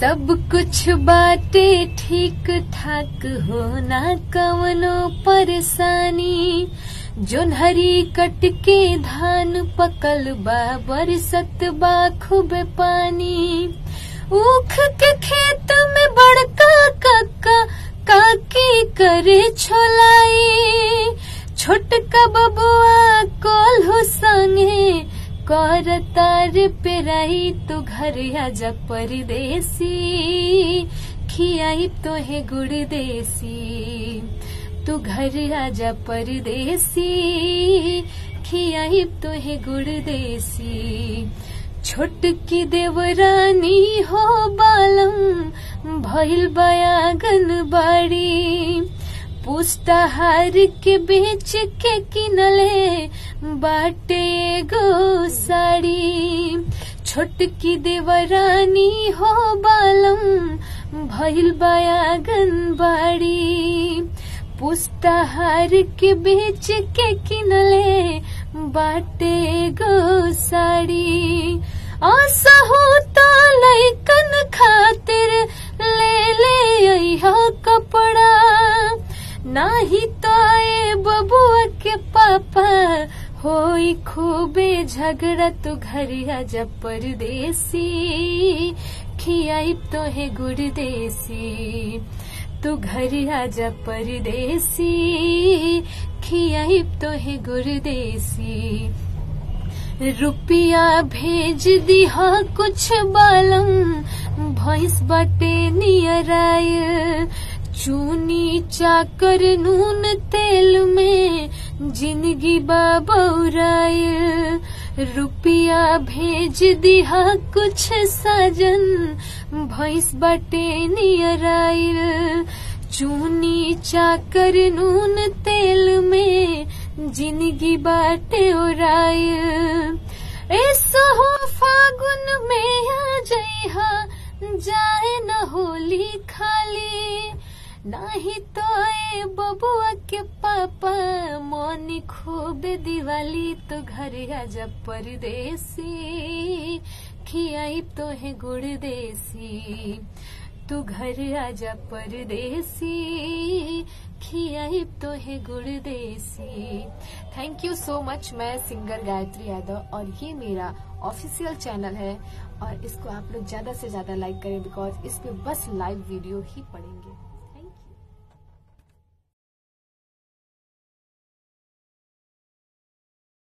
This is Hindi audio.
सब कुछ बाटे ठीक ठाक हो ना कवनो परेशानी। जोन्हरी कट के धान पकल बा, बरसत बा खूब पानी। ऊख के खेत में बड़का कक्का काकी करे छोलाई। छोटका बबुआ कोल्हो संगे कर तार पेराई तो घर आजा परदेसी, खियाई तो है गुड़ देसी। तू घर आजा परदेसी, खियाई तो है गुड़ देसी। छोटकी देवरानी हो बालम, भइल बयागन बाड़ी। पुष्टाहार के बेच के किनले बाटे गो साड़ी छोटकी देवरानी हो बालम, भइल बयागन बाड़ी। पुष्टाहार के बेच के किनले बाटे गो साड़ी असहु तो खातिर ले ले कपड़ा। नाही तो होई खूबे झगड़ा तो घर आजा परदेसी, खियाई तो है गुड़ देसी। तू घर आजा परदेसी, खियाई तो है गुड़ देसी। रुपिया भेज दिहा कुछ बालम, भैंस बटे नियर आयल चूनी चाकर नून तेल में, ज़िंदगी बाबौरायल रुपिया भेज दिहा कुछ साजन, भैंस बाटे नियर चूनी चाकर नून तेल में, ज़िंदगी बाटे ओरायल नाही तो बबुआ के पापा, मोनी खूब दिवाली तो घर आजा परदेसी, खियाई तो है गुड़ देसी। तू घर आजा परदेसी, खियाई तो है गुड़ देसी। थैंक यू सो मच मैं सिंगर गायत्री यादव और ये मेरा ऑफिशियल चैनल है और इसको आप लोग ज़्यादा से ज़्यादा लाइक करें बिकॉज़ इस पे बस लाइव वीडियो ही पड़ेंगे।